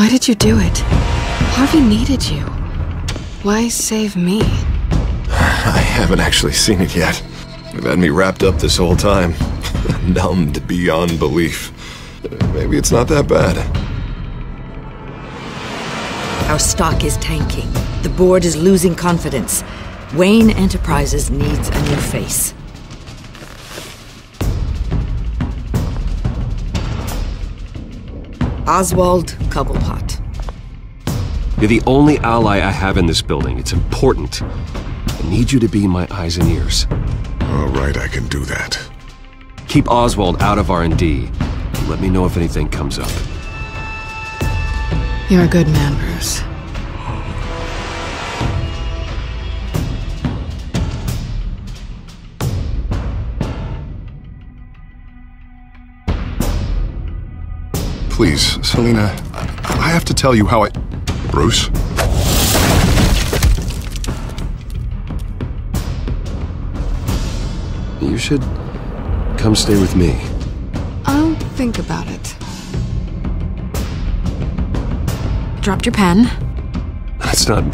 Why did you do it? Harvey needed you. Why save me? I haven't actually seen it yet. They've had me wrapped up this whole time. Numbed beyond belief. Maybe it's not that bad. Our stock is tanking. The board is losing confidence. Wayne Enterprises needs a new face. Oswald Cobblepot. You're the only ally I have in this building. It's important. I need you to be my eyes and ears. All right, I can do that. Keep Oswald out of R&D. And let me know if anything comes up. You're a good man, Bruce. Please, Selina, I have to tell you how I... Bruce? You should come stay with me. I'll think about it. Dropped your pen. That's not...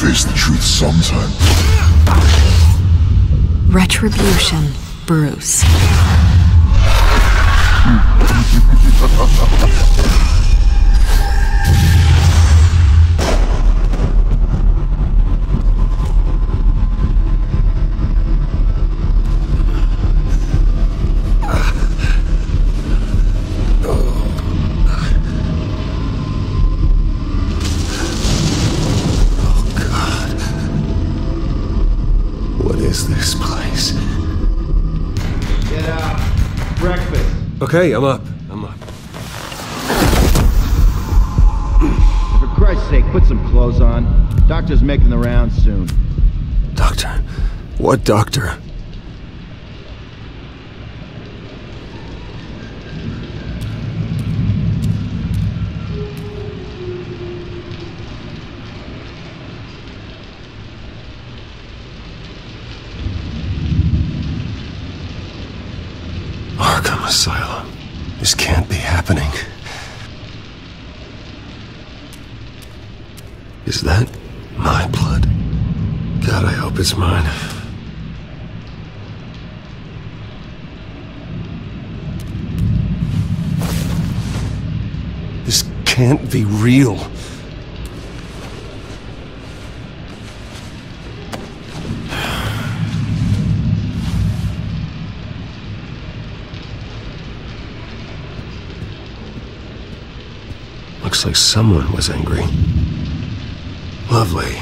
face the truth sometime. Retribution, Bruce. Okay, I'm up. I'm up. For Christ's sake, put some clothes on. Doctor's making the rounds soon. Doctor. What doctor? Arkham Asylum. This can't be happening. Is that my blood? God, I hope it's mine. This can't be real. Looks like someone was angry. Lovely.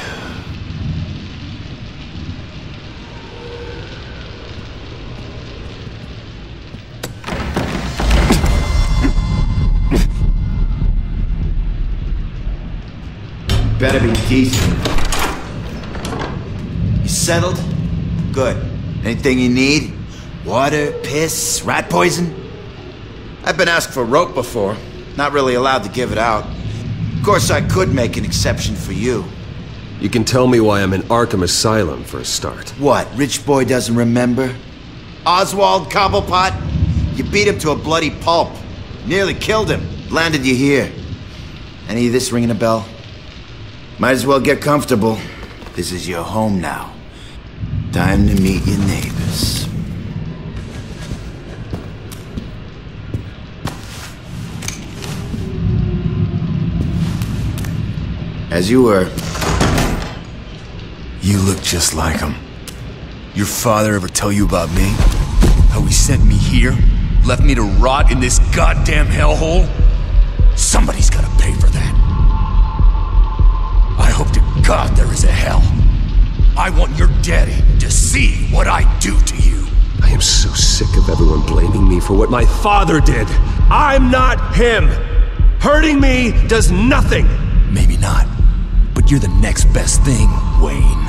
Better be decent. You settled? Good. Anything you need? Water, piss, rat poison? I've been asked for rope before. Not really allowed to give it out. Of course, I could make an exception for you. You can tell me why I'm in Arkham Asylum for a start. What, rich boy doesn't remember? Oswald Cobblepot? You beat him to a bloody pulp. Nearly killed him. Landed you here. Any of this ringing a bell? Might as well get comfortable. This is your home now. Time to meet your neighbors. As you were. You look just like him. Your father ever tell you about me? How he sent me here? left me to rot in this goddamn hellhole? Somebody's gotta pay for that. I hope to God there is a hell. I want your daddy to see what I do to you. I am so sick of everyone blaming me for what my father did. I'm not him. Hurting me does nothing. Maybe not, but you're the next best thing, Wayne.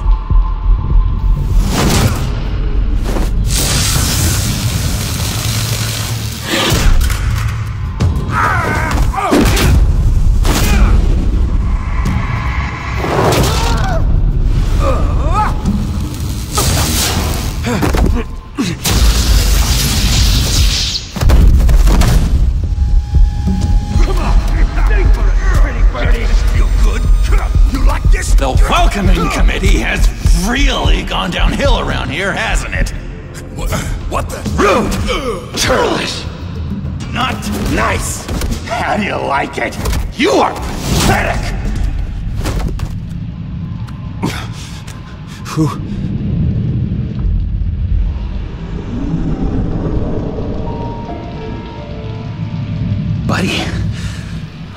Welcoming committee has really gone downhill around here, hasn't it? What, what the? Rude! Churlish! Not nice! How do you like it? You are pathetic! Who? Buddy?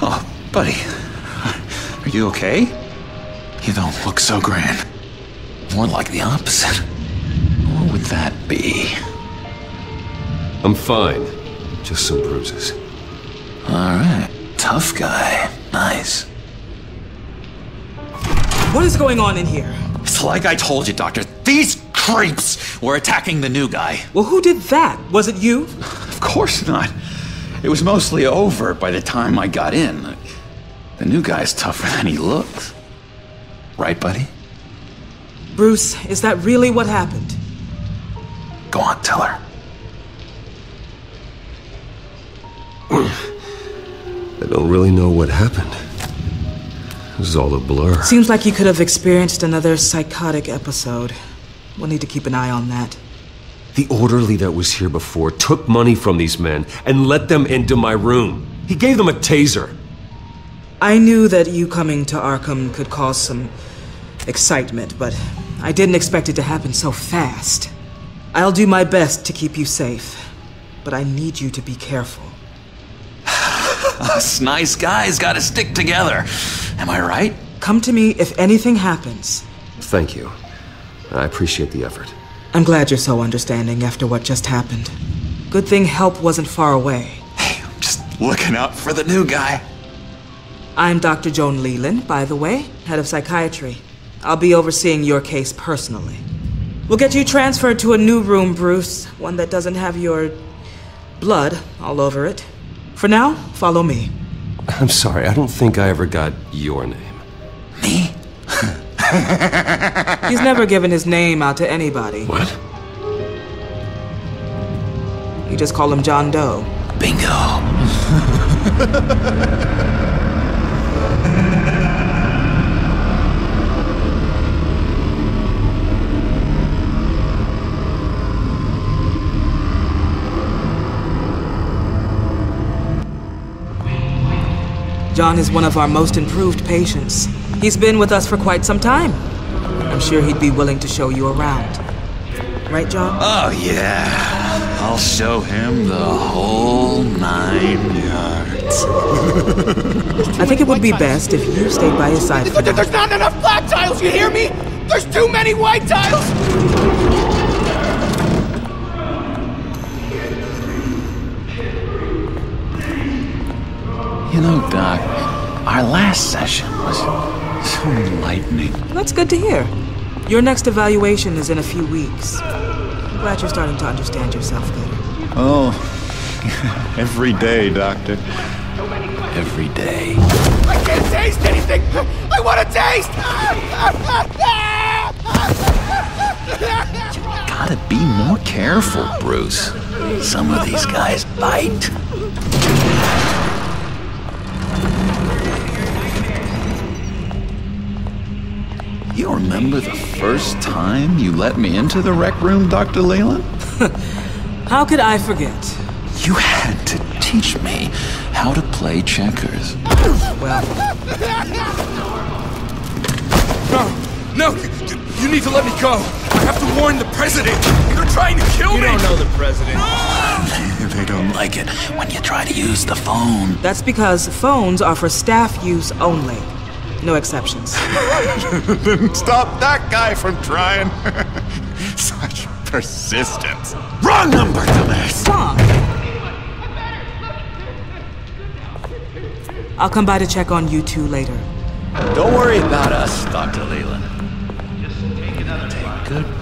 Oh, buddy. Are you okay? You don't look so grand. More like the opposite. What would that be? I'm fine. Just some bruises. Alright. Tough guy. Nice. What is going on in here? It's like I told you, Doctor. These creeps were attacking the new guy. Well, who did that? Was it you? Of course not. It was mostly over by the time I got in. The new guy's tougher than he looks. Right, buddy? Bruce, is that really what happened? Go on, tell her. I don't really know what happened. This is all a blur. Seems like you could have experienced another psychotic episode. We'll need to keep an eye on that. The orderly that was here before took money from these men and let them into my room. He gave them a taser. I knew that you coming to Arkham could cause some excitement, but I didn't expect it to happen so fast. I'll do my best to keep you safe, but I need you to be careful. Us nice guys gotta stick together. Am I right? Come to me if anything happens. Thank you. I appreciate the effort. I'm glad you're so understanding after what just happened. Good thing help wasn't far away. Hey, I'm just looking out for the new guy. I'm Dr. Joan Leland, by the way, head of psychiatry. I'll be overseeing your case personally. We'll get you transferred to a new room, Bruce, one that doesn't have your blood all over it. For now, follow me. I'm sorry, I don't think I ever got your name. Me? He's never given his name out to anybody. What? You just call him John Doe. Bingo. John is one of our most improved patients. He's been with us for quite some time. I'm sure he'd be willing to show you around. Right, John? Oh, yeah. I'll show him the whole nine yards. I think it would be best if you stayed by his side. for now. There's not enough black tiles, you hear me? There's too many white tiles! You know, Doc, our last session was so enlightening. That's good to hear. Your next evaluation is in a few weeks. I'm glad you're starting to understand yourself better. Oh, every day, Doctor. Every day. I can't taste anything! I want to taste! You Gotta be more careful, Bruce. Some of these guys bite. Remember the first time you let me into the rec room, Dr. Leland? How could I forget? You had to teach me how to play checkers. Well, No, no, you, you need to let me go. I have to warn the president. They're trying to kill You me. don't know the president. they don't like it when you try to use the phone. That's because phones are for staff use only. No exceptions. Stop that guy from trying. Such persistence. Wrong number, to dumbass. Tom! I'll come by to check on you two later. Don't worry about us, Dr. Leland. Just take another Take good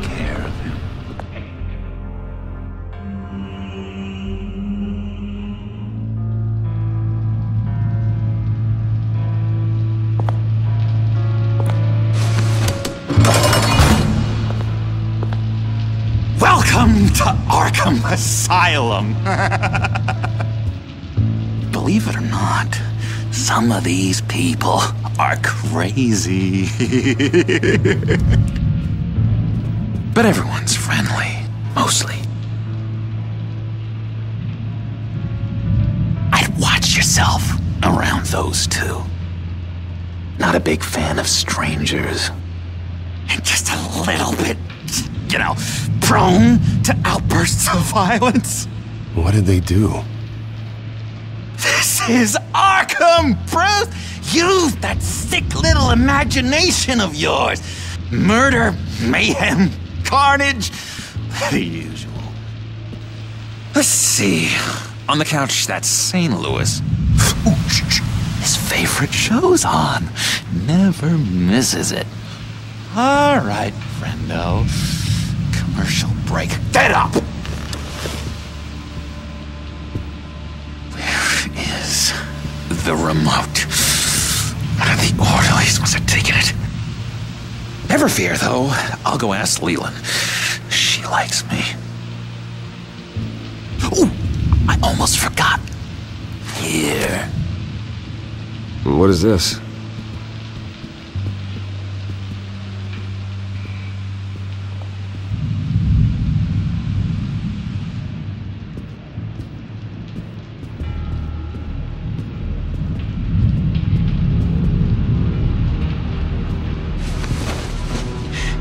to Arkham Asylum. Believe it or not, some of these people are crazy. but everyone's friendly, mostly. I'd watch yourself around those two. Not a big fan of strangers. And just a little bit, you know, prone to outbursts of violence. What did they do? This is Arkham, Bruce! Use that sick little imagination of yours. Murder, mayhem, carnage, the usual. Let's see. On the couch, that's St. Louis. Ooh, shh, shh. His favorite show's on. Never misses it. All right, friendo. Commercial break. Get up! Where is the remote? One of the orderlies must have taken it. Never fear, though. I'll go ask Leland. She likes me. Ooh, I almost forgot. Here. What is this?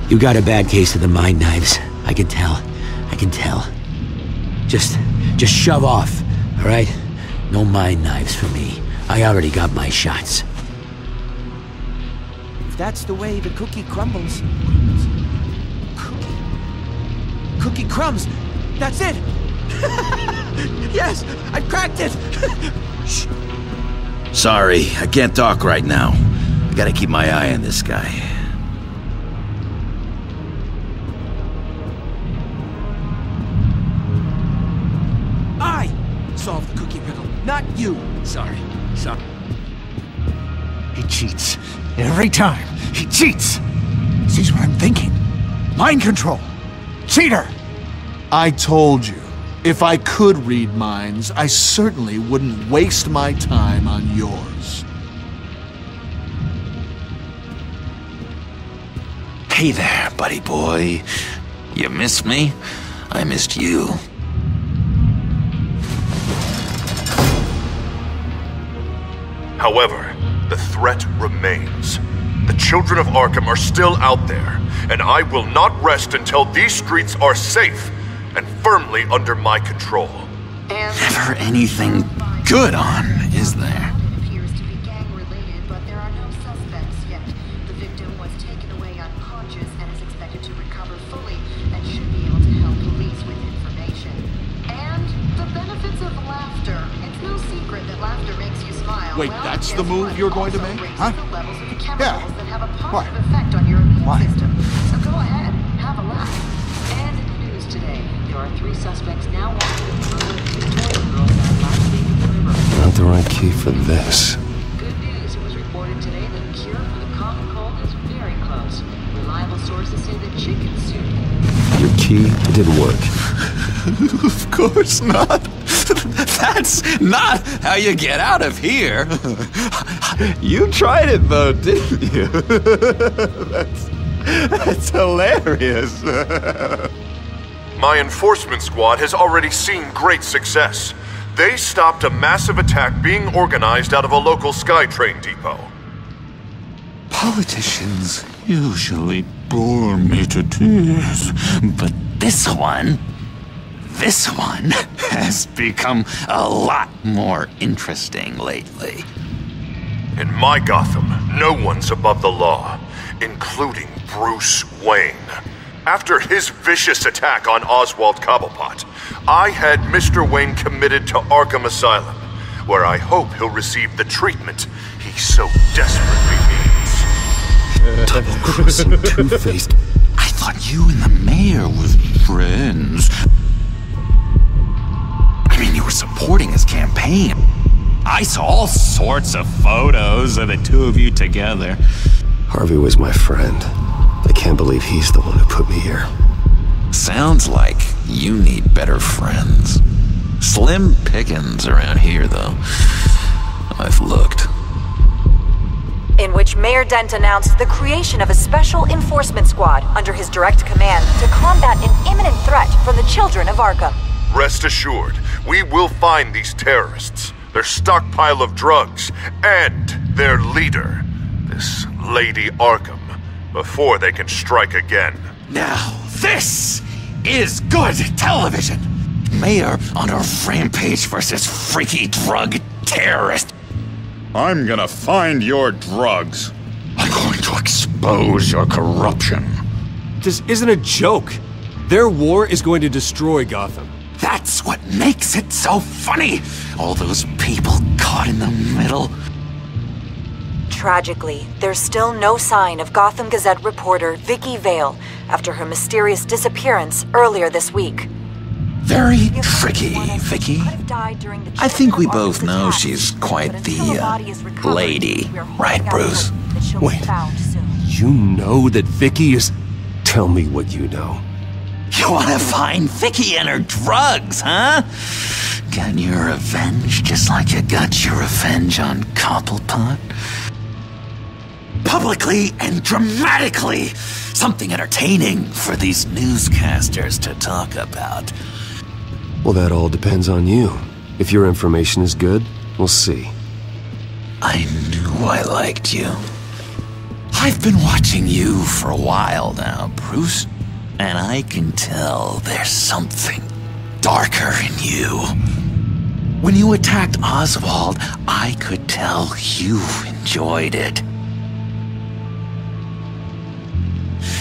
You got a bad case of the mind knives. I can tell. I can tell. Just, just shove off, all right? No mind knives for me. I already got my shots. If that's the way the cookie crumbles. Cookie. Cookie crumbs. That's it. yes, I cracked it. Shh. Sorry, I can't talk right now. I gotta keep my eye on this guy. Not you. Sorry. Sorry. He cheats. Every time. He cheats. Sees what I'm thinking. Mind control. Cheater. I told you, if I could read minds, I certainly wouldn't waste my time on yours. Hey there, buddy boy. You missed me? I missed you. However, the threat remains. The children of Arkham are still out there, and I will not rest until these streets are safe and firmly under my control. Never anything good on, is there? Wait, that's the move you're going to make? Huh? Yeah. levels of the chemicals that have a Why? effect on your immune Why? system. So go ahead, have a laugh. And in the news today, there are three suspects now wanted in the murder of two Victoria girls at last week in the river. Not the right key for this. Good news. It was reported today that a cure for the common cold is very close. Reliable sources say that chicken soup. Your key didn't work. of course not. That's not how you get out of here. You tried it though, didn't you? that's, that's hilarious. My enforcement squad has already seen great success. They stopped a massive attack being organized out of a local SkyTrain depot. Politicians usually bore me to tears, but this one, this one has become a lot more interesting lately. In my Gotham, no one's above the law, including Bruce Wayne. After his vicious attack on Oswald Cobblepot, I had Mr. Wayne committed to Arkham Asylum, where I hope he'll receive the treatment he so desperately needs. Double-crossing two-faced. I thought you and the mayor were friends. I mean, you were supporting his campaign. I saw all sorts of photos of the two of you together. Harvey was my friend. I can't believe he's the one who put me here. Sounds like you need better friends. Slim pickings around here, though. I've looked. In which Mayor Dent announced the creation of a special enforcement squad under his direct command to combat an imminent threat from the children of Arkham. Rest assured, we will find these terrorists, their stockpile of drugs, and their leader, this Lady Arkham, before they can strike again. Now, this is good television. Mayor on a rampage versus freaky drug terrorist. I'm gonna find your drugs. I'm going to expose your corruption. This isn't a joke. Their war is going to destroy Gotham. That's what makes it so funny. All those people caught in the middle. Tragically, there's still no sign of Gotham Gazette reporter Vicky Vale after her mysterious disappearance earlier this week. Very tricky, Vicky. I think we both know she's quite the uh, lady, right, Bruce? Wait, you know that Vicky is... Tell me what you know. You want to find Vicky and her drugs, huh? Got your revenge just like you got your revenge on Cobblepot? Publicly and dramatically! Something entertaining for these newscasters to talk about. Well, that all depends on you. If your information is good, we'll see. I knew I liked you. I've been watching you for a while now, Bruce, and I can tell there's something darker in you. When you attacked Oswald, I could tell you enjoyed it.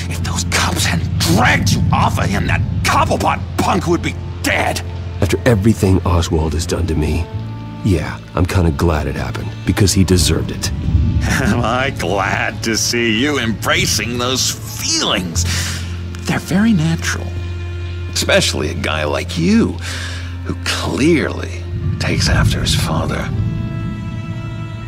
If those cops hadn't dragged you off of him, that Cobblepot punk would be dead. After everything Oswald has done to me, yeah, I'm kinda glad it happened, because he deserved it. Am I glad to see you embracing those feelings? They're very natural. Especially a guy like you, who clearly takes after his father.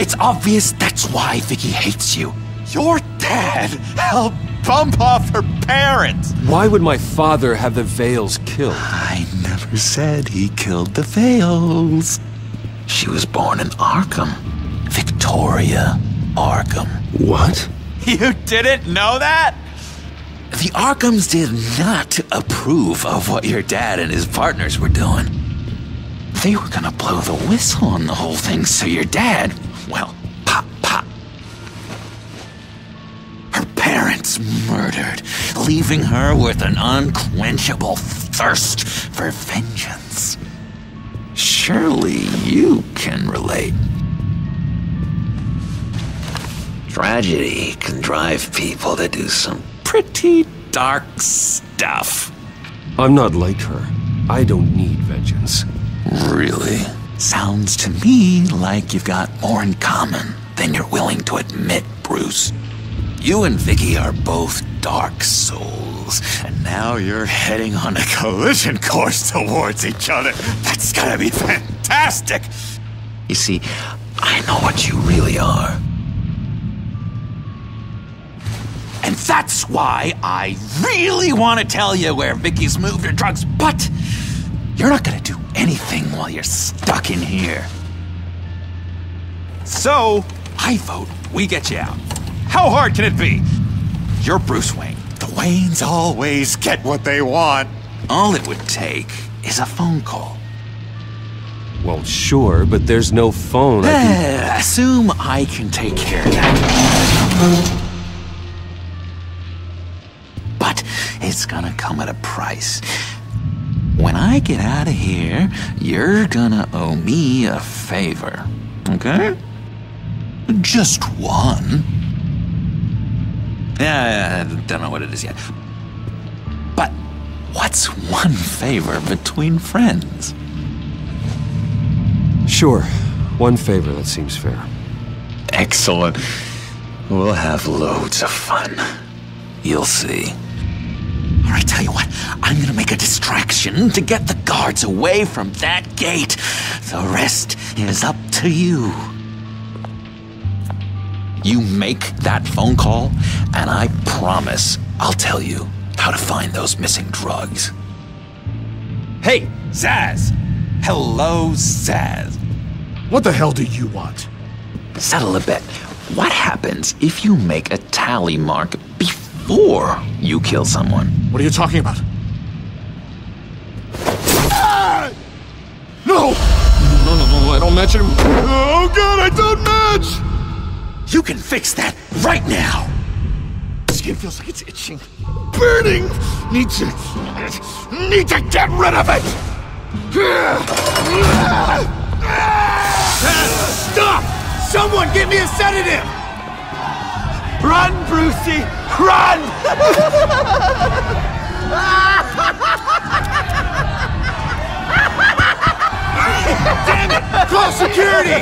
It's obvious that's why Vicky hates you. Your dad helped bump off her parents. Why would my father have the Vales killed? I never said he killed the Vales. She was born in Arkham. Victoria Arkham. What? You didn't know that? The Arkhams did not approve of what your dad and his partners were doing. They were gonna blow the whistle on the whole thing, so your dad, well, pop, pop. Her parents murdered, leaving her with an unquenchable thirst for vengeance. Surely you can relate. Tragedy can drive people to do some pretty dark stuff. I'm not like her. I don't need vengeance. Really? Sounds to me like you've got more in common than you're willing to admit, Bruce. You and Vicky are both dark souls, and now you're heading on a collision course towards each other. That's gonna be fantastic! You see, I know what you really are. That's why I really want to tell you where Vicky's moved her drugs, but you're not gonna do anything while you're stuck in here. So, I vote we get you out. How hard can it be? You're Bruce Wayne. The Waynes always get what they want. All it would take is a phone call. Well, sure, but there's no phone. I can... Eh, assume I can take care of that. It's gonna come at a price. When I get out of here, you're gonna owe me a favor. Okay? Just one. Yeah, I don't know what it is yet. But what's one favor between friends? Sure. One favor, that seems fair. Excellent. We'll have loads of fun. You'll see. All right, tell you what, I'm gonna make a distraction to get the guards away from that gate. The rest is up to you. You make that phone call, and I promise I'll tell you how to find those missing drugs. Hey, Zsasz! Hello, Zsasz. What the hell do you want? Settle a bet. What happens if you make a tally mark before you kill someone? What are you talking about? No! No, no, no, I don't match him. Oh god, I don't match! You can fix that right now! Skin feels like it's itching. Burning! Need to... Need to get rid of it! Stop! Someone get me a sedative! Run, Brucey! Run! Damn it! Call security!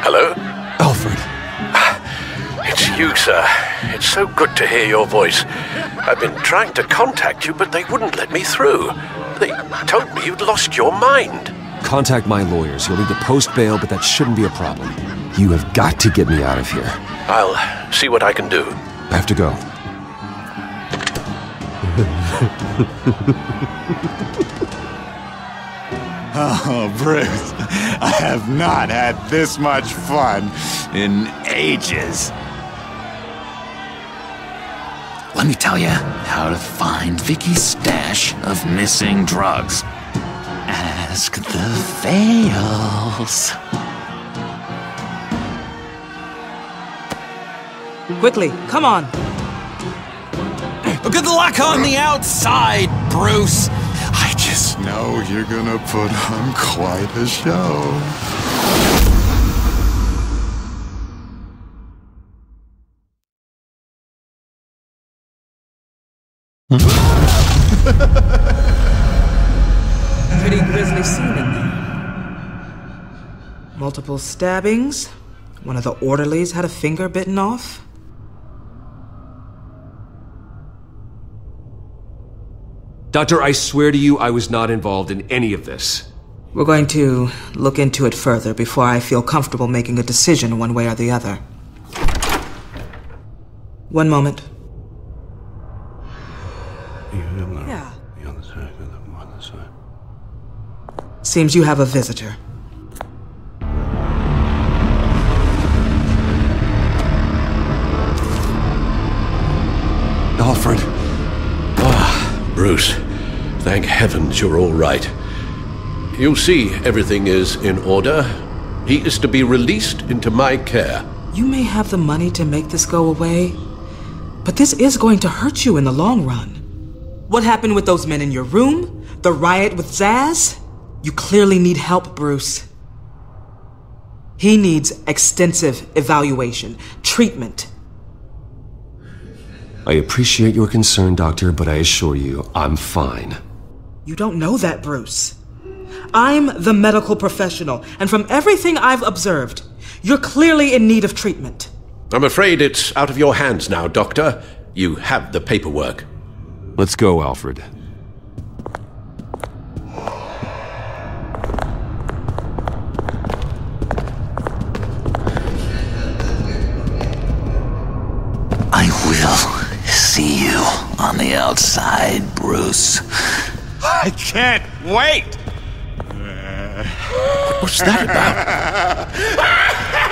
Hello? Alfred. It's you, sir. It's so good to hear your voice. I've been trying to contact you, but they wouldn't let me through. They told me you'd lost your mind. Contact my lawyers. You'll need to post bail, but that shouldn't be a problem. You have got to get me out of here. I'll see what I can do. I have to go. Oh, Bruce, I have not had this much fun in ages. Me tell you how to find Vicky's stash of missing drugs. Ask the Vales. Quickly, come on. Good luck on the outside, Bruce. I just know you're gonna put on quite a show. Hmm? Pretty grisly scene in there. Multiple stabbings. One of the orderlies had a finger bitten off. Doctor, I swear to you, I was not involved in any of this. We're going to look into it further before I feel comfortable making a decision one way or the other. One moment. Seems you have a visitor. Alfred. Ah, Bruce. Thank heavens you're all right. You see, everything is in order. He is to be released into my care. You may have the money to make this go away, but this is going to hurt you in the long run. What happened with those men in your room? The riot with Zsasz? You clearly need help, Bruce. He needs extensive evaluation, treatment. I appreciate your concern, Doctor, but I assure you, I'm fine. You don't know that, Bruce. I'm the medical professional, and from everything I've observed, you're clearly in need of treatment. I'm afraid it's out of your hands now, Doctor. You have the paperwork. Let's go, Alfred. Outside, Bruce. I can't wait! What's that about?